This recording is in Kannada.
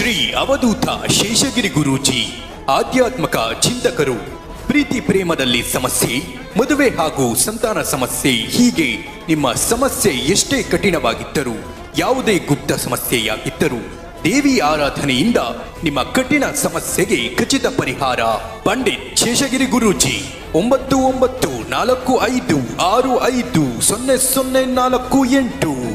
ಶ್ರೀ ಅವಧೂತ ಶೇಷಗಿರಿ ಗುರೂಜಿ, ಆಧ್ಯಾತ್ಮಕ ಚಿಂತಕರು, ಪ್ರೀತಿ ಪ್ರೇಮದಲ್ಲಿ ಸಮಸ್ಯೆ, ಮದುವೆ ಹಾಗೂ ಸಂತಾನ ಸಮಸ್ಯೆ, ಹೀಗೆ ನಿಮ್ಮ ಸಮಸ್ಯೆ ಎಷ್ಟೇ ಕಠಿಣವಾಗಿದ್ದರೂ, ಯಾವುದೇ ಗುಪ್ತ ಸಮಸ್ಯೆಯಾಗಿದ್ದರೂ, ದೇವಿ ಆರಾಧನೆಯಿಂದ ನಿಮ್ಮ ಕಠಿಣ ಸಮಸ್ಯೆಗೆ ಖಚಿತ ಪರಿಹಾರ, ಪಂಡಿತ್ ಶೇಷಗಿರಿ ಗುರೂಜಿ, ಒಂಬತ್ತು ಒಂಬತ್ತು ನಾಲ್ಕು ಐದು ಆರು ಐದು ಸೊನ್ನೆ ಸೊನ್ನೆ ನಾಲ್ಕು ಎಂಟು.